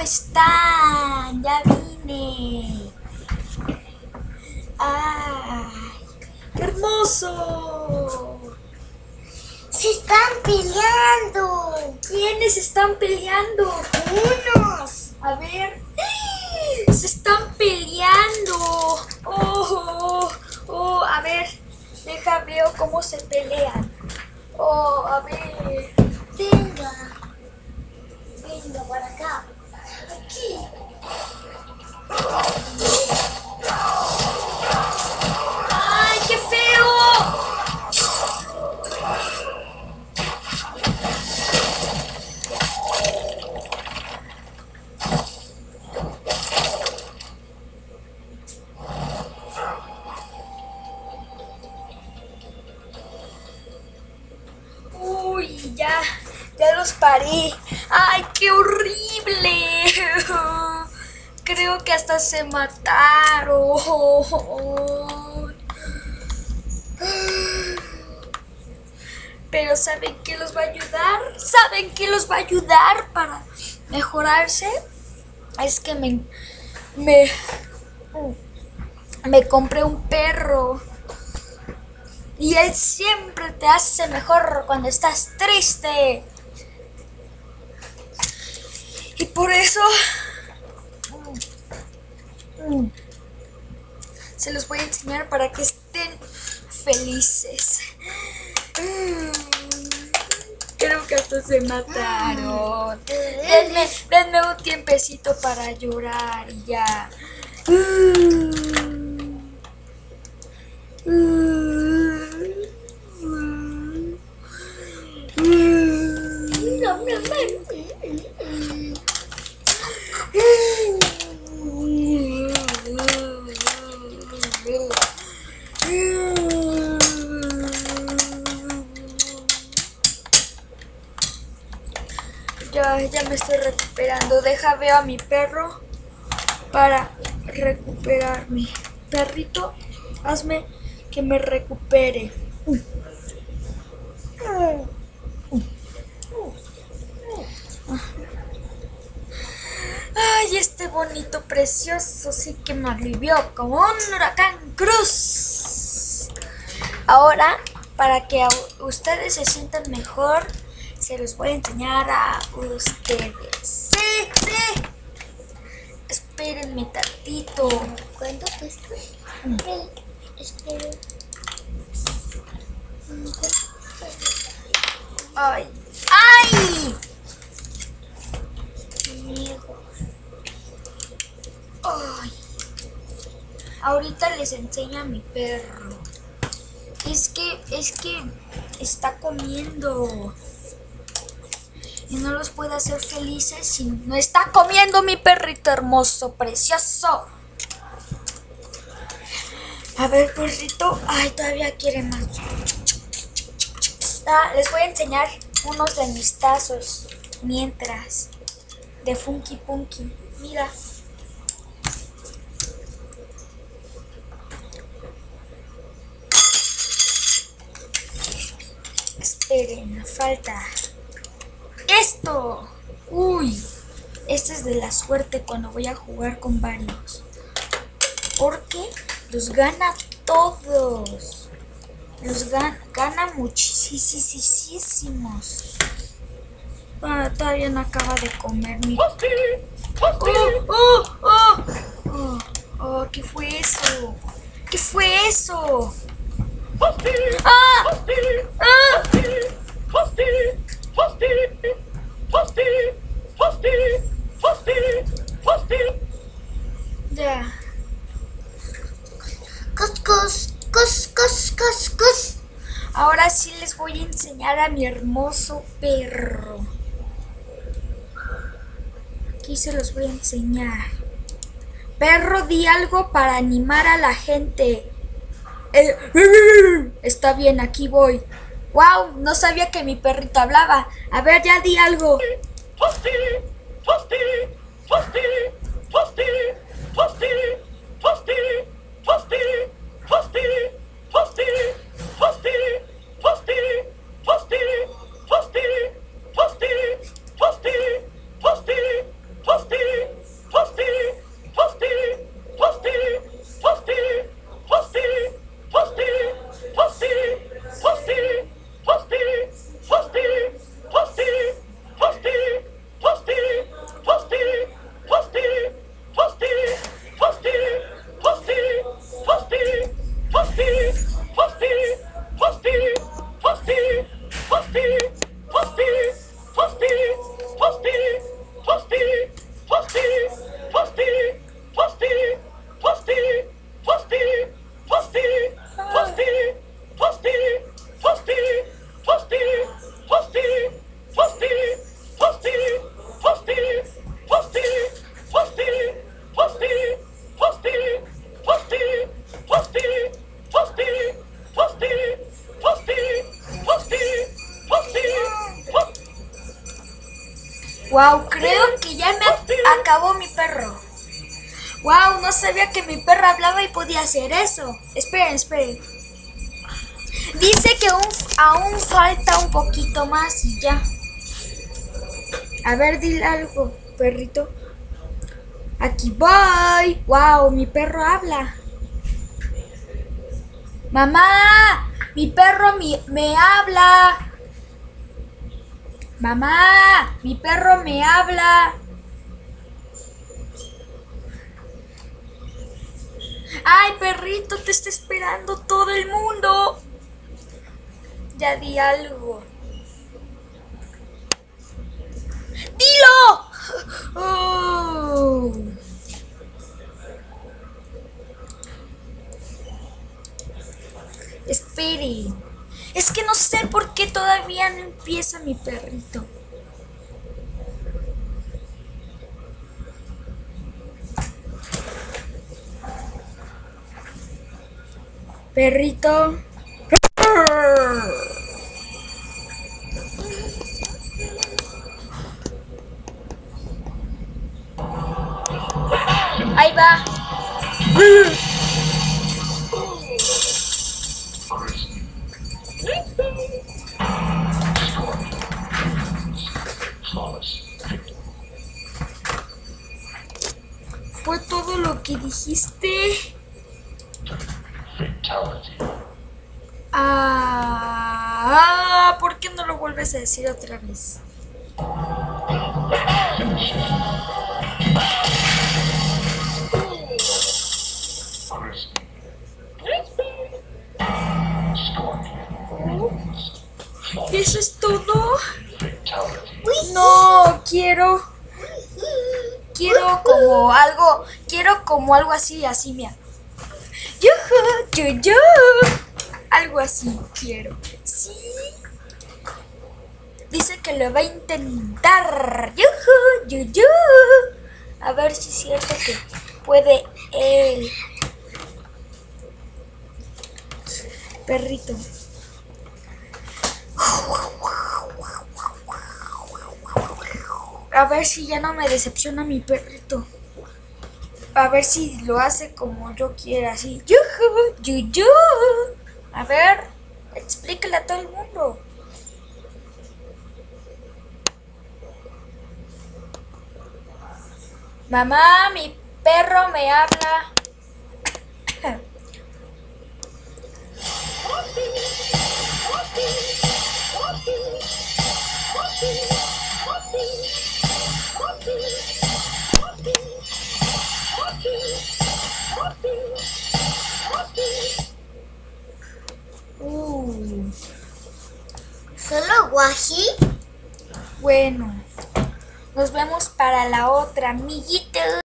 están? Ya vine. ¡Ay! ¡Qué hermoso! Se están peleando. ¿Quiénes están peleando? Unos. A ver. Ya, ya los paré. ¡Ay, qué horrible! Creo que hasta se mataron. Pero ¿saben qué los va a ayudar? ¿Saben qué los va a ayudar para mejorarse? Es que me, me, me compré un perro. Y él siempre te hace mejor cuando estás triste. Y por eso se los voy a enseñar para que estén felices. Creo que hasta se mataron. Denme, denme un tiempecito para llorar y ya. Ya, ya me estoy recuperando. Deja veo a mi perro para recuperarme. Perrito, hazme que me recupere este bonito precioso sí que me alivió como un huracán cruz. Ahora, para que ustedes se sientan mejor, se los voy a enseñar a ustedes. Sí, sí. Espérenme tantito. ¿Cuánto cuesta? Espero. Ay. ¡Ay! Hijo. Ay. Ahorita les enseño a mi perro. Es que, es que está comiendo. Y no los puede hacer felices si no está comiendo mi perrito hermoso, precioso. A ver, perrito. Ay, todavía quiere más. Ah, les voy a enseñar unos de mis tazos mientras. De Funky Punky. Mira. Esperen, falta. ¡Esto! ¡Uy! Este es de la suerte cuando voy a jugar con varios. Porque los gana todos. Los gana, gana muchísimos. Ah, todavía no acaba de comer mi. ¡Oh! ¡Oh! ¡Oh! ¡Oh! ¡Oh! ¿Qué fue eso? ¿Qué fue eso? ¡Ah! ¡Ah! Ahora sí les voy a enseñar a mi hermoso perro. Aquí se los voy a enseñar. Perro, di algo para animar a la gente. Eh, está bien, aquí voy. Wow, no sabía que mi perrito hablaba. A ver, ya di algo. Wow, creo que ya me acabó mi perro. Wow, no sabía que mi perro hablaba y podía hacer eso. Esperen, esperen. Dice que aún, aún falta un poquito más y ya. A ver, dile algo, perrito. Aquí voy. Wow, mi perro habla. Mamá, mi perro mi- me habla. Mamá, mi perro me habla. Ay, perrito, te está esperando todo el mundo. Ya di algo. ¡Dilo! Oh. Espere. Es que no sé por qué todavía no empieza mi perrito. Perrito. Va. Fue todo lo que dijiste. Fatality. Ah, ¿por qué no lo vuelves a decir otra vez? Crispy. Scorpion. ¿Y eso es todo? No, quiero, quiero como algo, quiero como algo así, así, mira. Yujú, yu, yu. Algo así quiero. Sí. Dice que lo va a intentar. Yujú, yu, yu. A ver si es cierto que puede él. Perrito. A ver si ya no me decepciona mi perrito. A ver si lo hace como yo quiera, así. Yujú, yuyu. A ver, explícale a todo el mundo. Mamá, mi perro me habla. Bueno. Nos vemos para la otra, amiguitos.